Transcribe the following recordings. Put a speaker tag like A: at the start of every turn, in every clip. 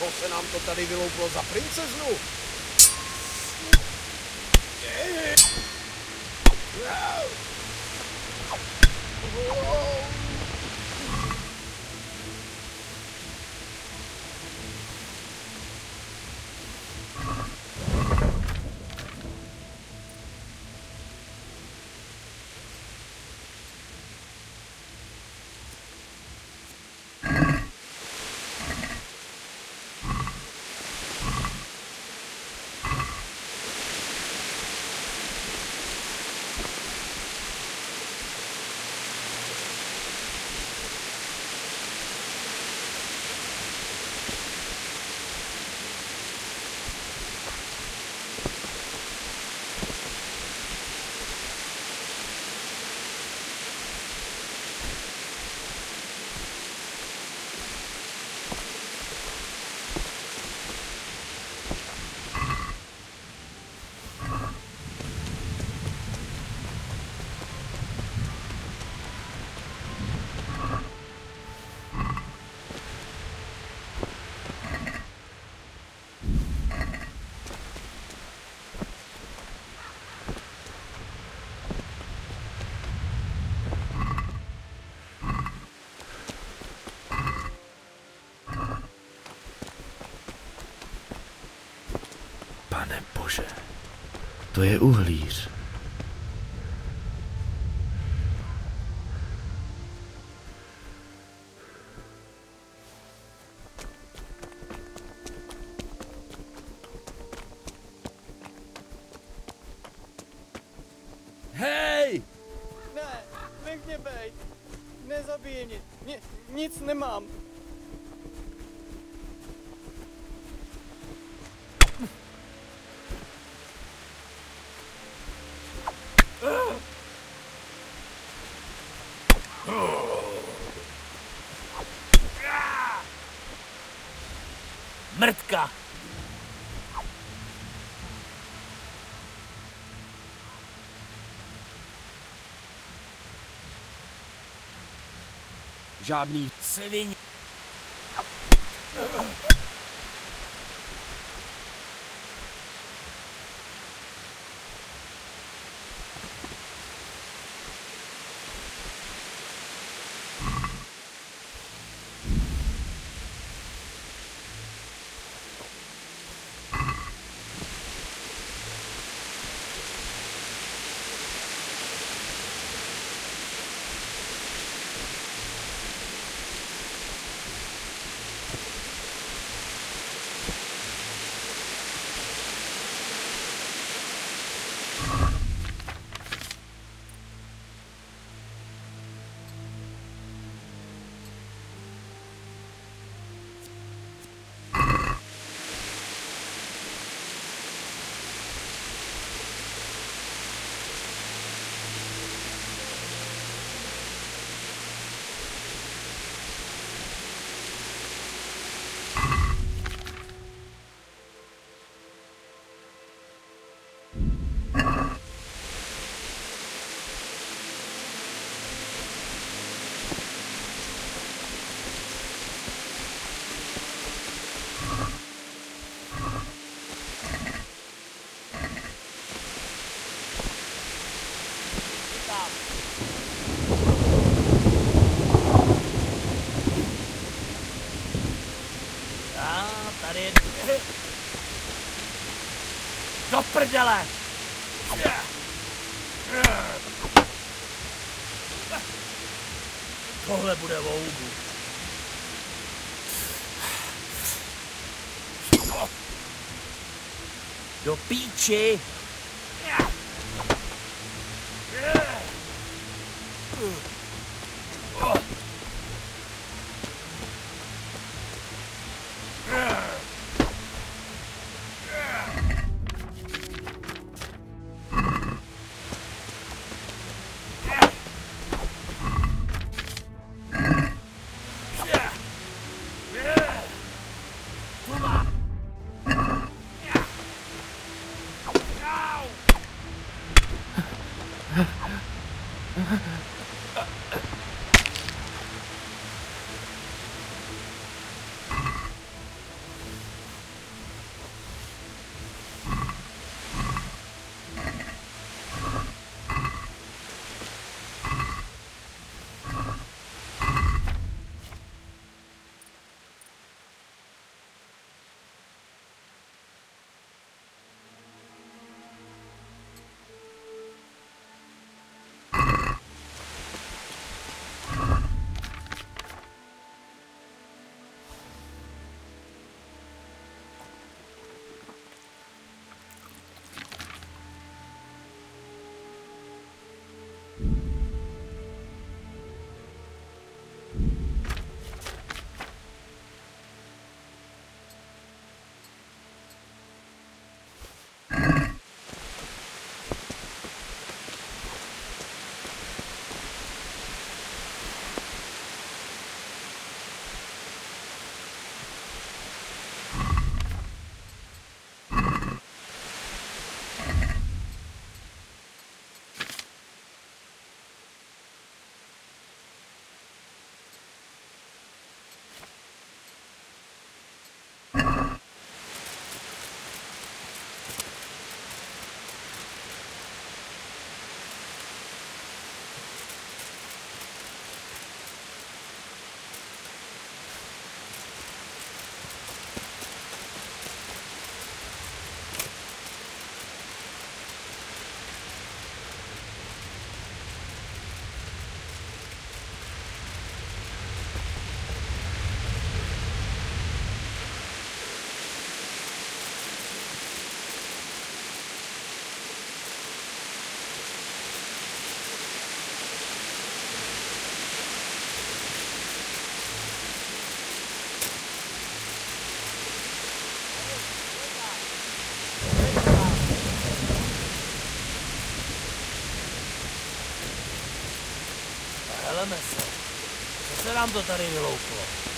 A: co se nám to tady vylouplo za princeznu?
B: Bože, to je uhlíř.
C: Hej!
D: Ne, nech mě bejt. Nezabij mě. Ni- nic nemám.
C: job needs. sitting prdele! Tohle bude loubu. Do píči! Nám to tady vylouplo?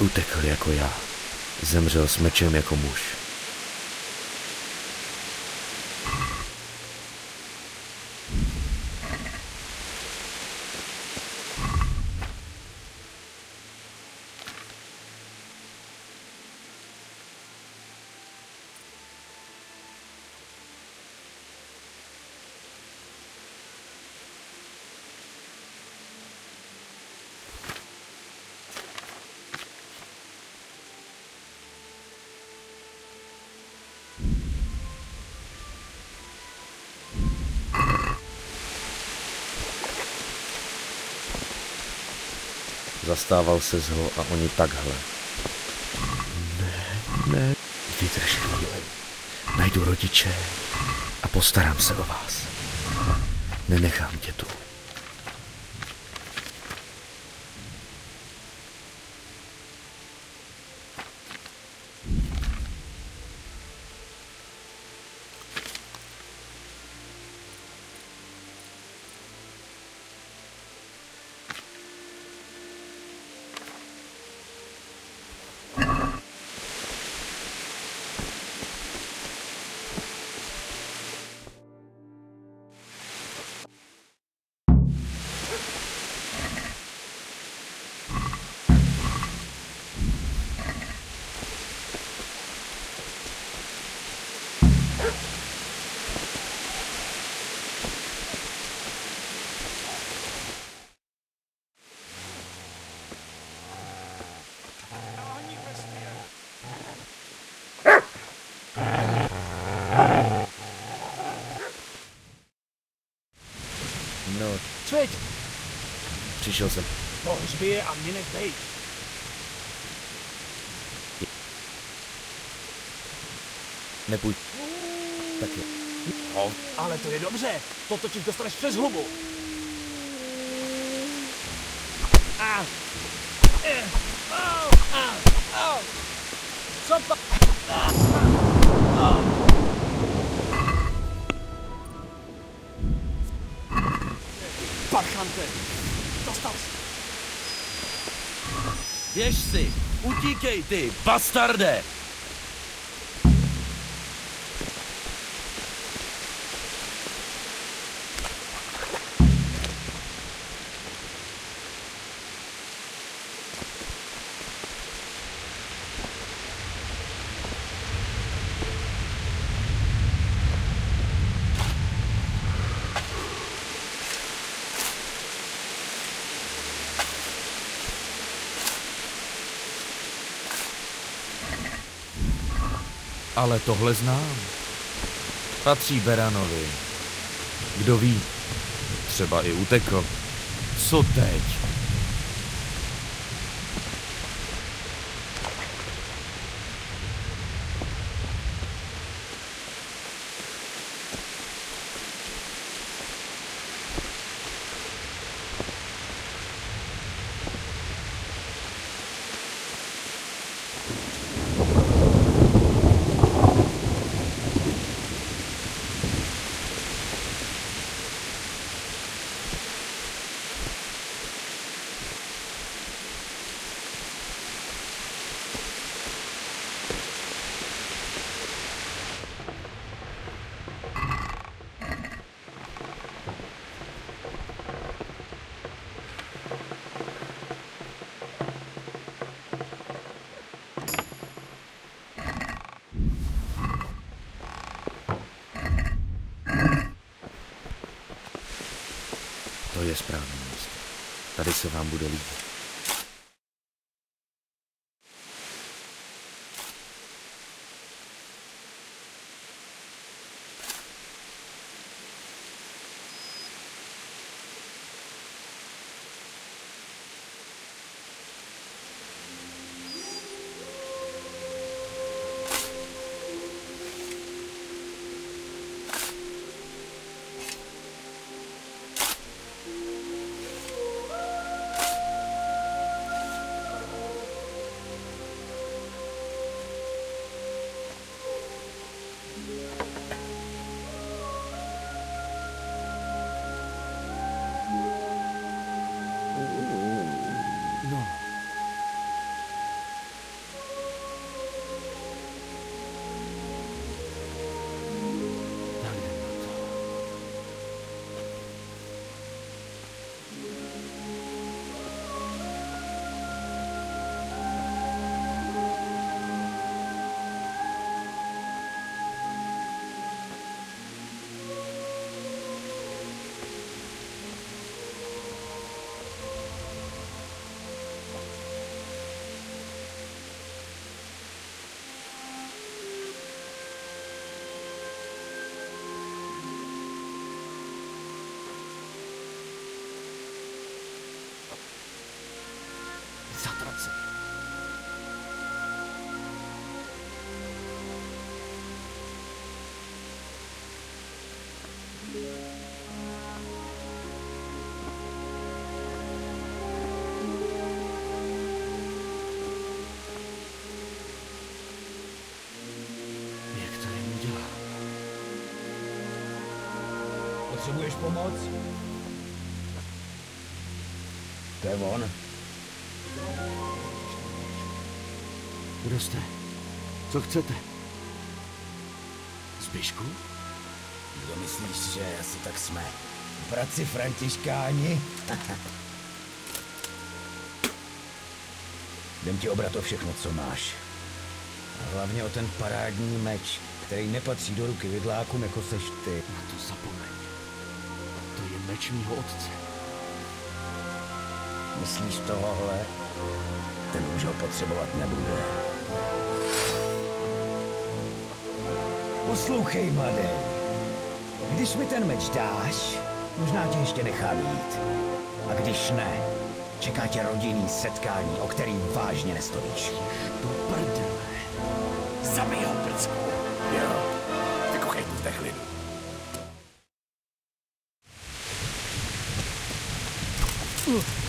B: Neutekl jako já. Zemřel s mečem jako muž. Zastával se ho a oni takhle. Ne, ne. Vydrž chvíli. Najdu rodiče a postarám se o vás. Nenechám tě tu. No,
C: Cvič,
B: přišel jsem.
C: pohřbi je a mě nech bejt.
B: nepůjď. Tak jo.
C: No, ale to je dobře. To totiž dostaneš přes hubu. A. Eh, au, au, au. Co pa... Parchante, dostal se.
E: Běž si, utíkej ty, bastarde!
B: Ale tohle znám. Patří Beranovi. Kdo ví, třeba i utekl. Co teď? To je správné místo. Tady se
F: pomoc? To je on.
B: Kdo jste? Co chcete? Zbyšku?
F: Kdo myslíš, že asi tak jsme? Bratři Františkáni? Jdem ti obrat o všechno, co máš. A hlavně o ten parádní meč, který nepatří do ruky vidlákům, jako seš ty.
B: Na to zapomeň. To meč mýho otce.
F: Myslíš tohohle? Ten už ho potřebovat nebude. Poslouchej, mladý. Když mi ten meč dáš, možná tě ještě nechám jít. A když ne, čeká tě rodinný setkání, o který vážně nestojíš.
B: Do prdele.
F: Ooh.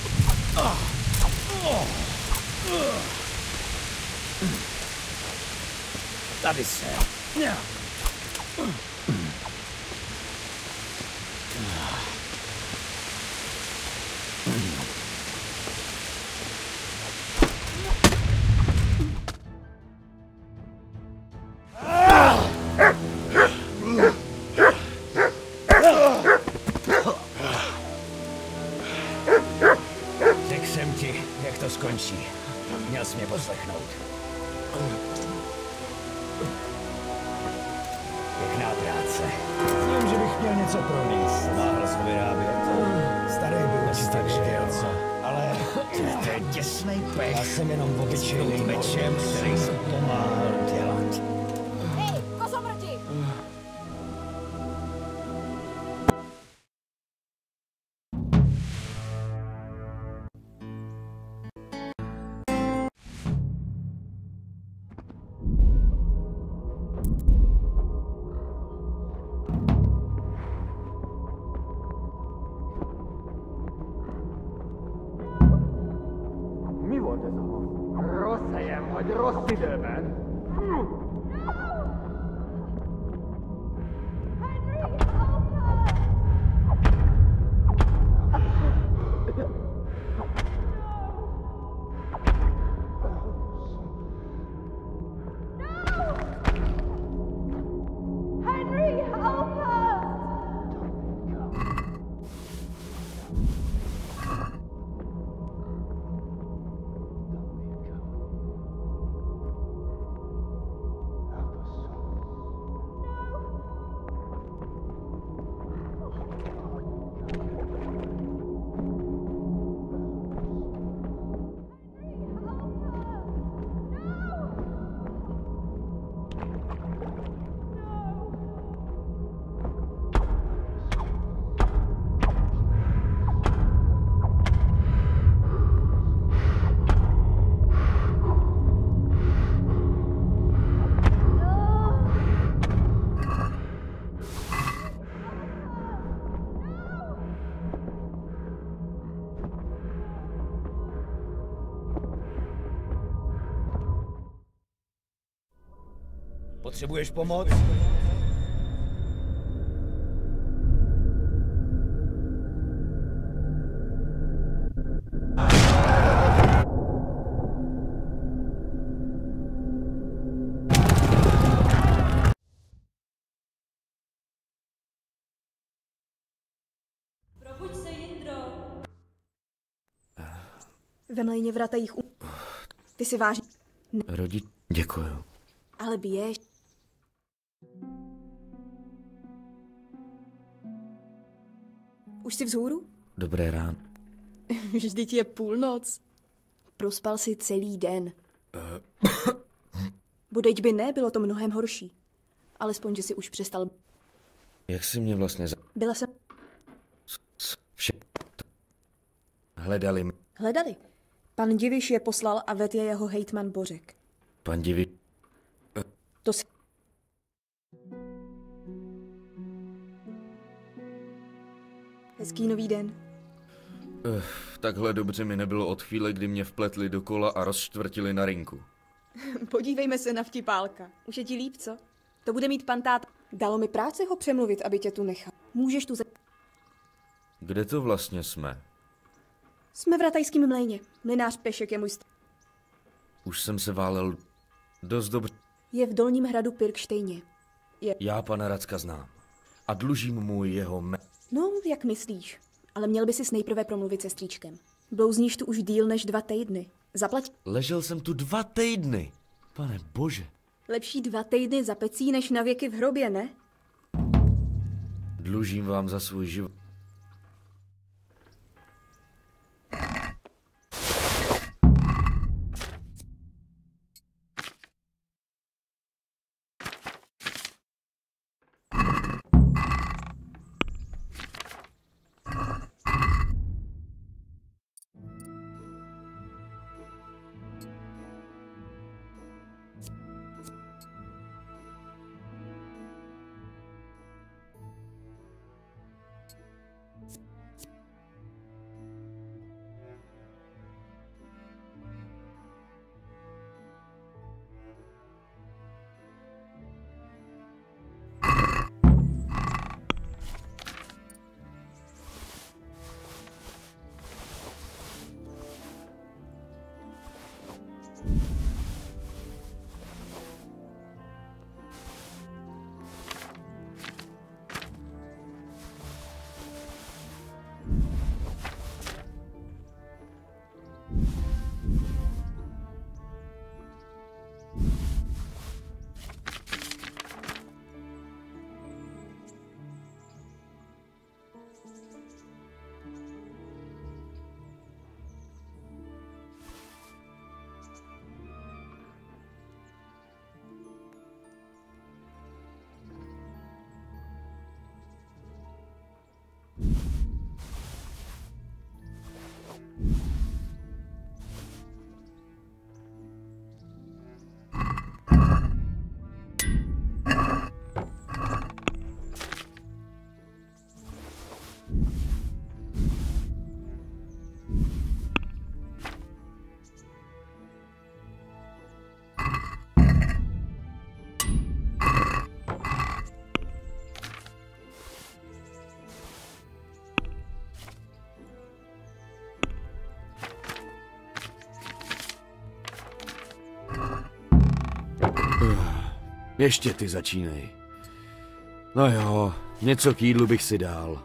G: Potřebuješ pomoc?
F: Probuď se, Jindro!
H: Ve mlejně vrata jich u... Ty si vážně...
B: Rodi... Děkuju.
H: Ale běž. Už jsi vzhůru?
B: Dobré ráno.
H: Vždyť je půlnoc. Prospal si celý den. Bodejť by ne, bylo to mnohem horší. Alespoň, že si už přestal...
B: Jak jsi mě vlastně za...
H: Byla jsem...
B: Vše... Hledali mě.
H: Hledali. Pan Diviš je poslal a ved je jeho hejtman Bořek.
B: Pan Divi...
H: To si... Hezký nový den.
B: Uf, takhle dobře mi nebylo od chvíle, kdy mě vpletli do kola a rozštvrtili na rinku.
H: Podívejme se na vtipálka. Už je ti líp, co? To bude mít pan tát. Dalo mi práci ho přemluvit, aby tě tu nechal. Můžeš tu ze...
B: Kde to vlastně jsme?
H: Jsme v Ratajském mléně. Mlinář Pešek je můj st...
B: Už jsem se válel dost dobře.
H: Je v dolním hradu Pirkštejně.
B: Já pana Racka znám. A dlužím mu jeho me...
H: No, jak myslíš? Ale měl by si nejprve promluvit se strýčkem. Blouzníš tu už díl než dva týdny. Zaplať
B: Ležel jsem tu dva týdny. Pane bože.
H: lepší dva týdny za pecí, než na věky v hrobě, ne?
B: Dlužím vám za svůj život. Ještě ty začínej. No jo, něco k jídlu bych si dal.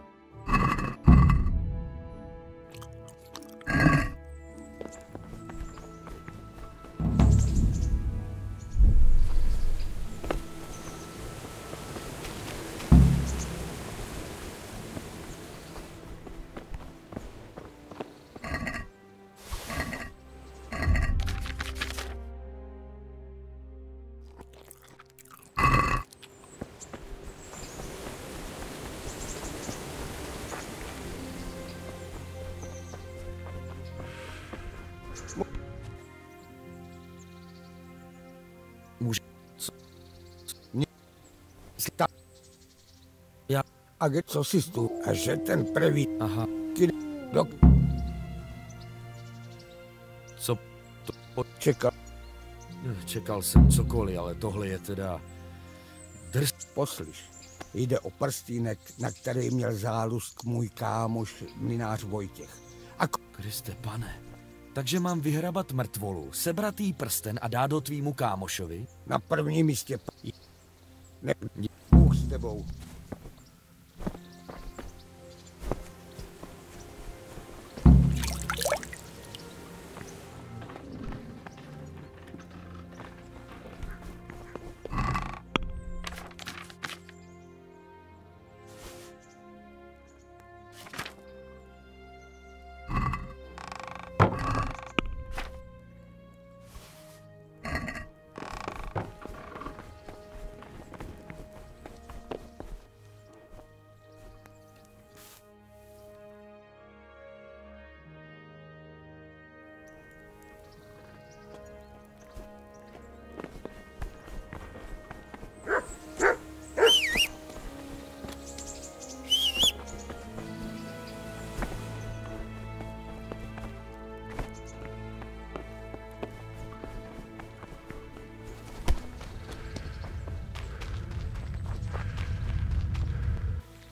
I: Co si tu? A že ten prvý...
B: Aha,
I: Kdy... Dok...
B: co to po...
I: Čekal...
B: Jsem cokoliv, ale tohle je teda... Drs...
I: Poslyš. Jde o prstínek, na který měl zálusk můj kámoš, minář Vojtěch. A.
B: Kriste pane, takže mám vyhrabat mrtvolu, sebrat jí prsten a dát do tvýmu kámošovi?
I: na prvním místě... p- Ne... Bůh s tebou.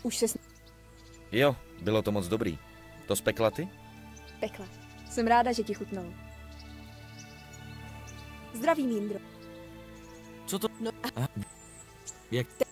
H: Už se
B: Jo, bylo to moc dobrý. To spekla ty?
H: spekla. Jsem ráda, že ti chutnalo. Zdravím, Jindro.
B: Co to?
H: No,
B: A, jak, takže...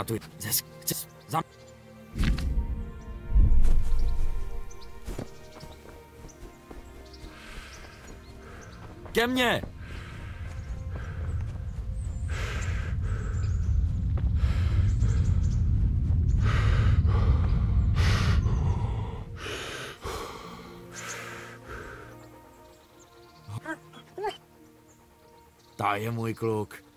B: pamatuj. Zes, zes, zam... Ke mně! Ta je můj kluk.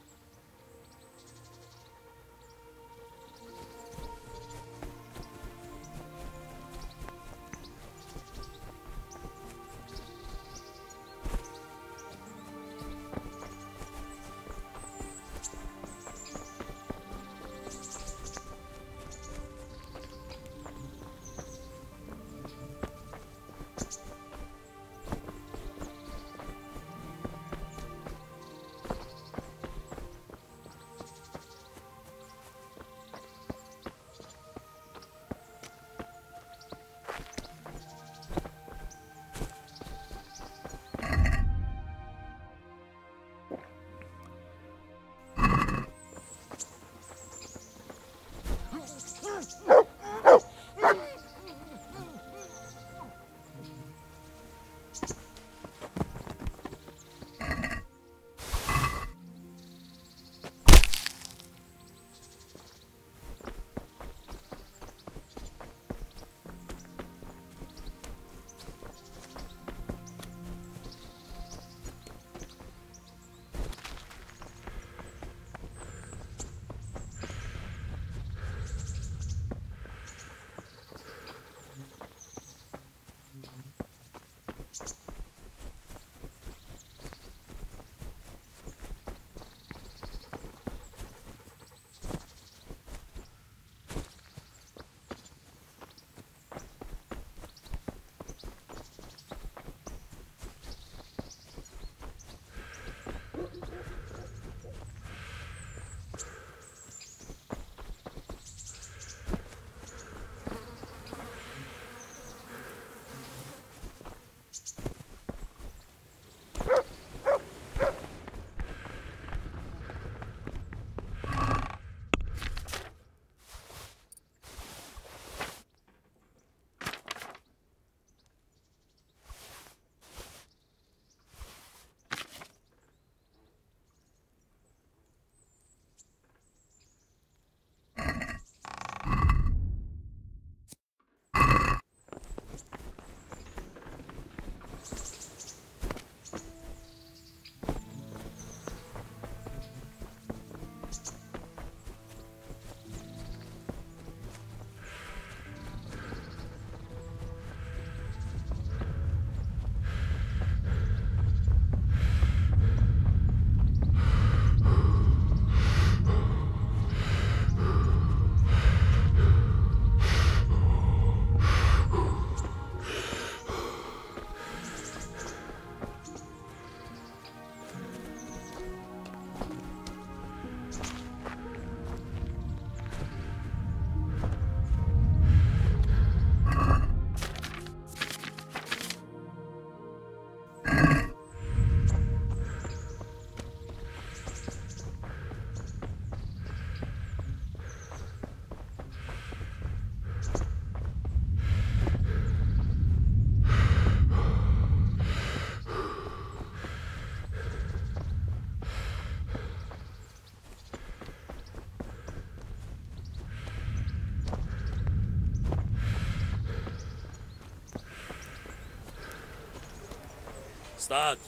E: Stát.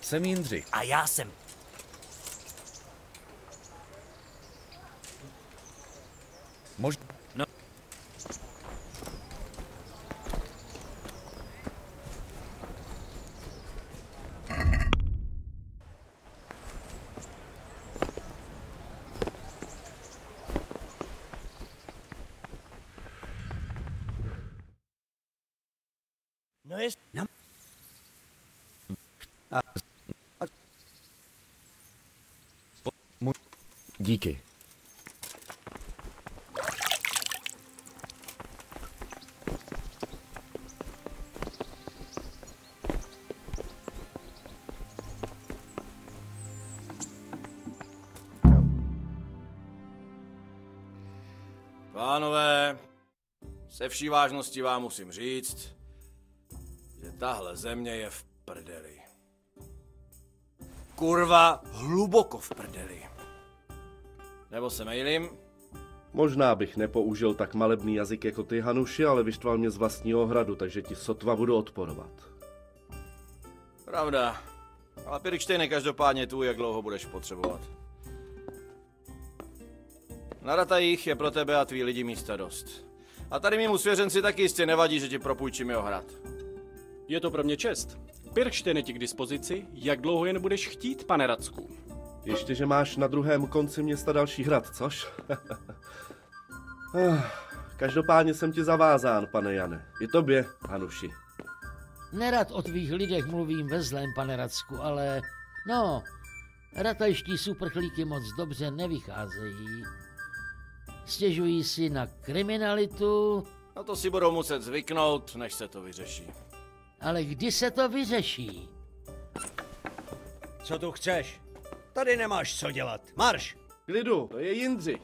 B: Jsem Jindřich.
C: A já jsem
B: Mož...
J: vší vážností vám musím říct, že tahle země je v prdeli. Kurva, hluboko v prdeli. Nebo se mejlím?
K: Možná bych nepoužil tak malebný jazyk jako ty, Hanuši, ale vyštval mě z vlastního hradu, takže ti sotva budu odporovat.
J: Pravda. Ale Pirkštejn je každopádně tu, jak dlouho budeš potřebovat. Na Ratajích je pro tebe a tvý lidi místa dost. A tady mimo svěřenci taky jistě nevadí, že ti propůjčím jeho hrad.
L: Je to pro mě čest. Pirkšten je ti k dispozici, jak dlouho jen budeš chtít, pane Racku.
K: Ještě, že máš na druhém konci města další hrad, což? Každopádně jsem ti zavázán, pane Jane. I tobě, Hanuši.
M: Nerad o tvých lidech mluvím ve zlém, pane Racku, ale no, ratajští superchlíky moc dobře nevycházejí. Stěžují si na kriminalitu,
J: Na to si budou muset zvyknout, než se to vyřeší.
M: ale kdy se to vyřeší?
F: Co tu chceš? Tady nemáš co dělat. Marš!
K: Klidu, to je Jindřich.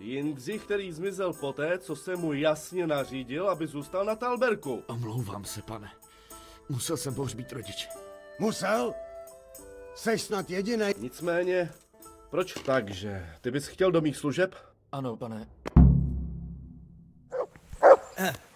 K: Jindřich, který zmizel poté, co jsem mu jasně nařídil, aby zůstal na Talberku.
B: Omlouvám se, pane. Musel jsem pohřbít rodiče.
F: Musel? Seš snad jediný.
K: Nicméně, proč takže? Ty bys chtěl do mých služeb?
E: Ano, pane. K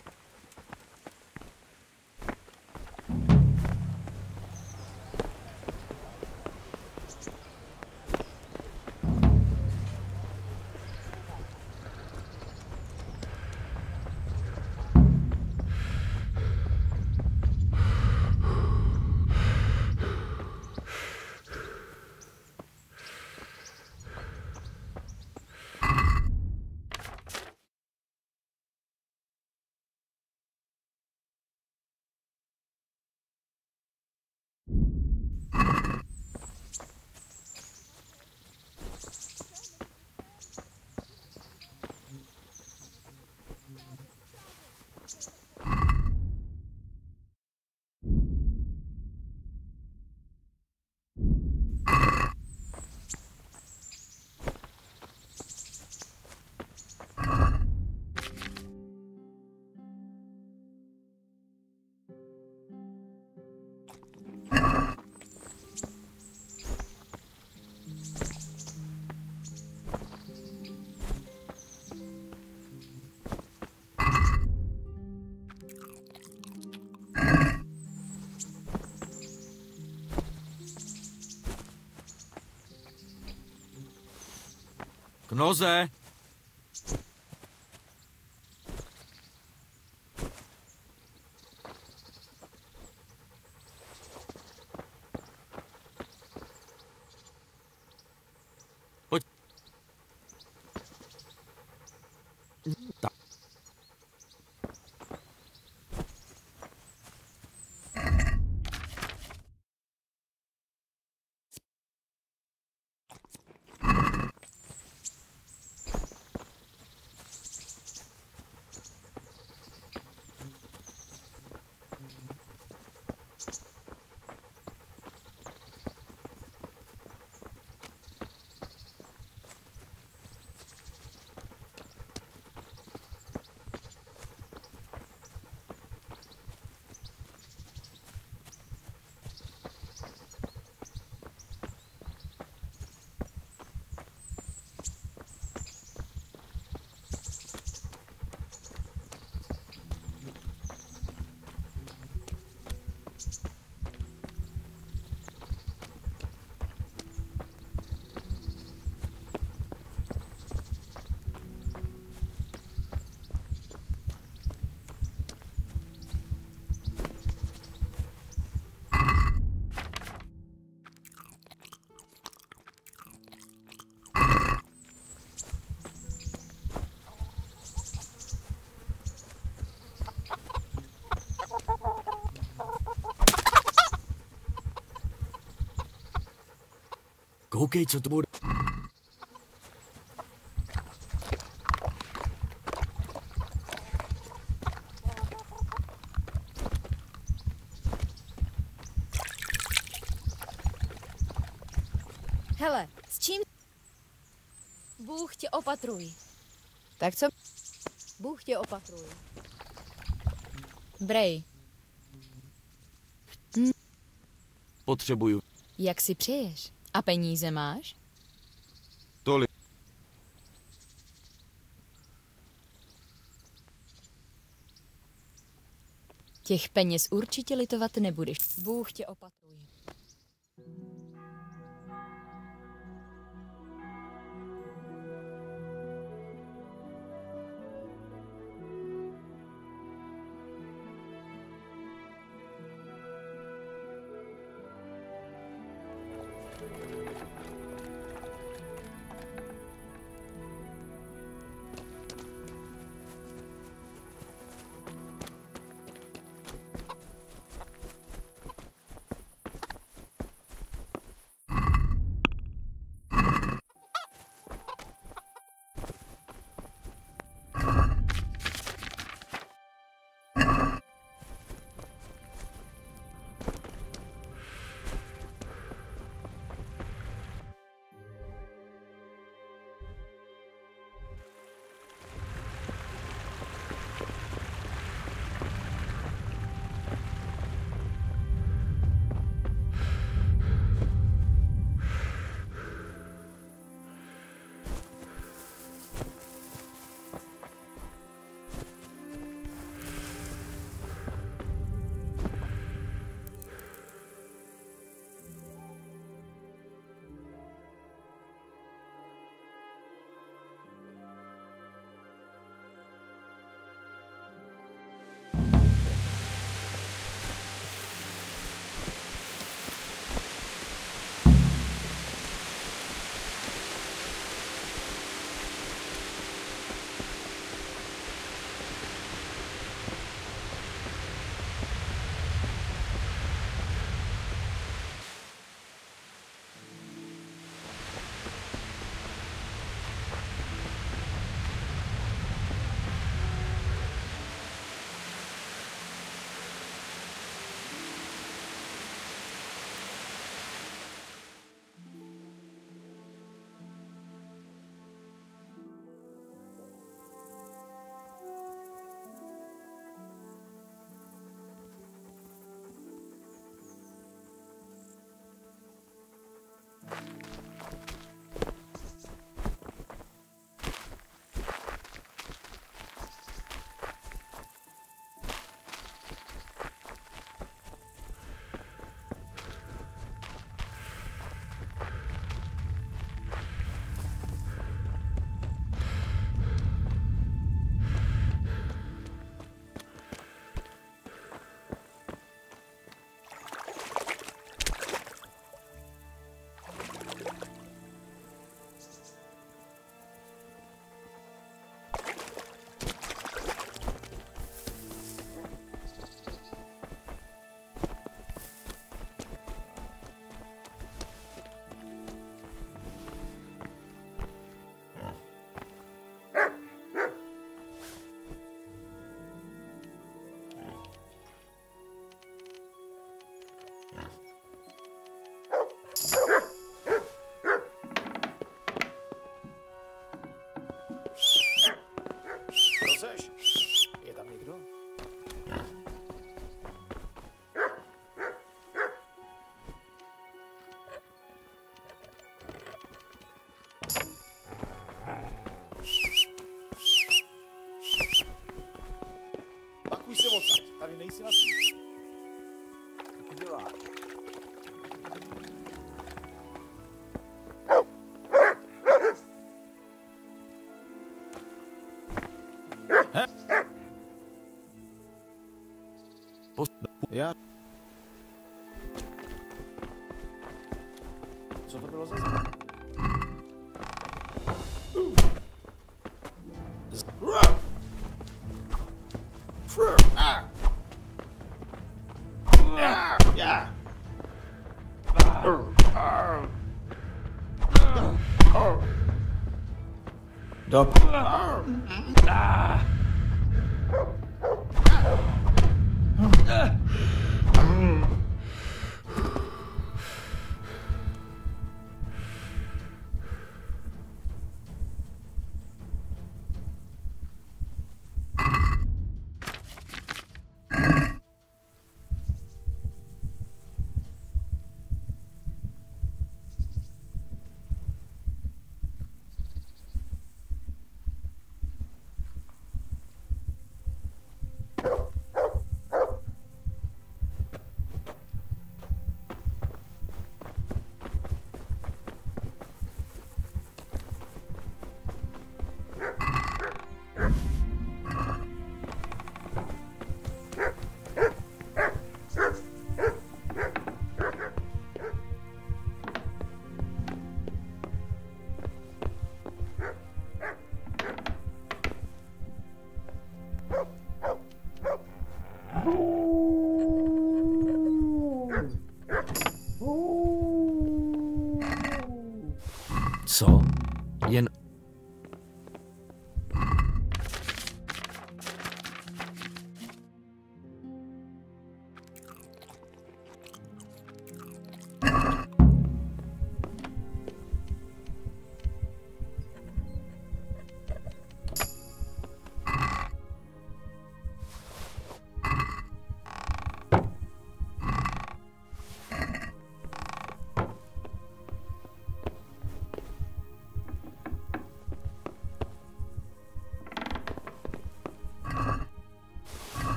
E: noze!
B: Koukej, co to bude.
N: Hele, s čím? Bůh tě opatruj. Tak co? Bůh tě opatruj. Brej,
B: Potřebuju.
N: jak si přeješ? A peníze máš?
B: Tolik.
N: Těch peněz určitě litovat nebudeš. Bůh tě opatruj.
O: Já... Co to bylo za?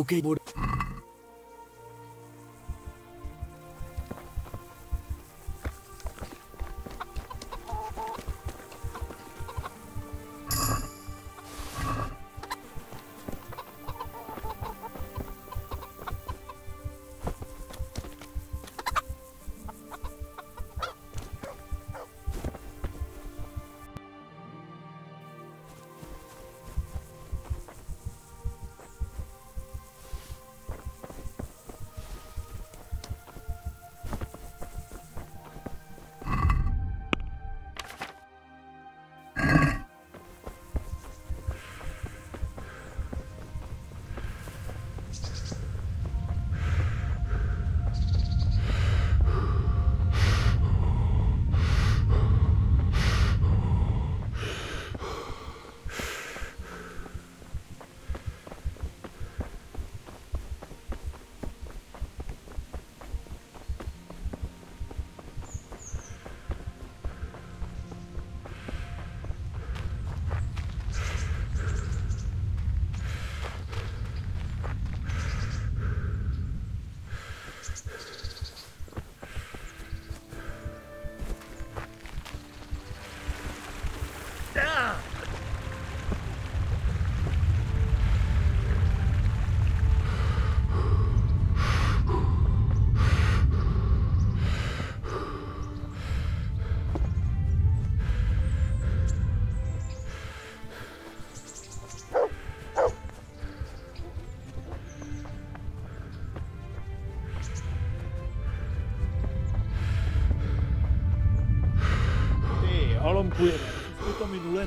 O: Ok,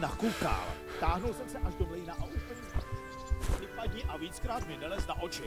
O: nakoukal. Táhnul jsem se až do mlejna a úplně... Vypadni a víckrát mi nelez na oči.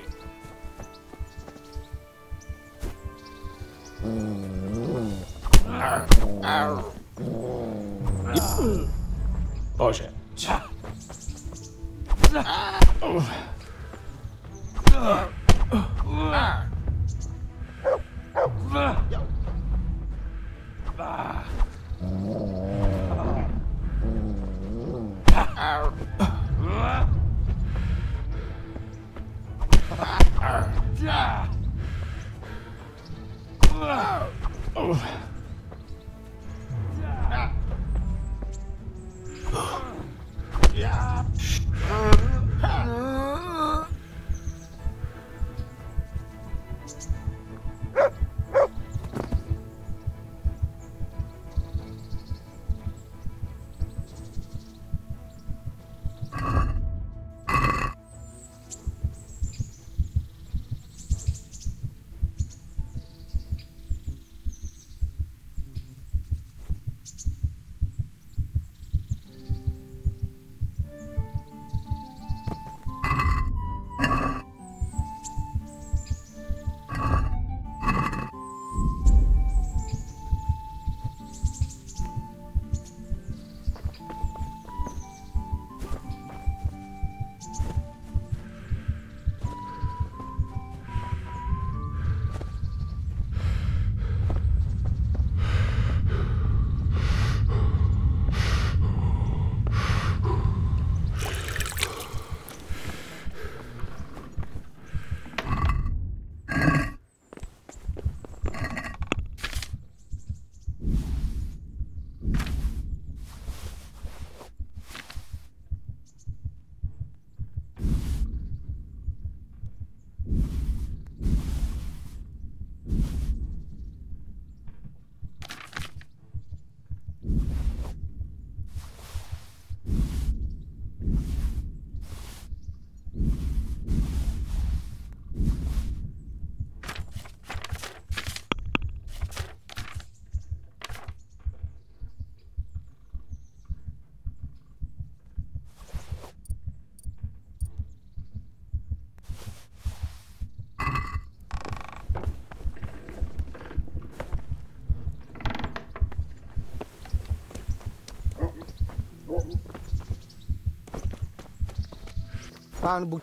I: Pán buď...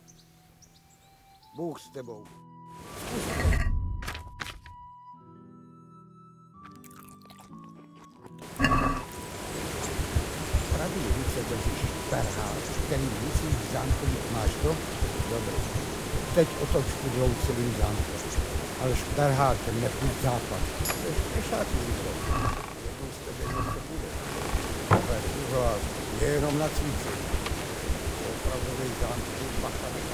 I: Bůh s tebou. Pravý ruce držíš perhál, který musí v zámkový. Máš to? Dobře. Teď otoč tu dlouho celým zámkem. Ale šperhákem nepůjď západ. Jsi úzol. Jednou z tebe něco bude. Ale je jenom na cvičení. To je opravdový zámkový bacha.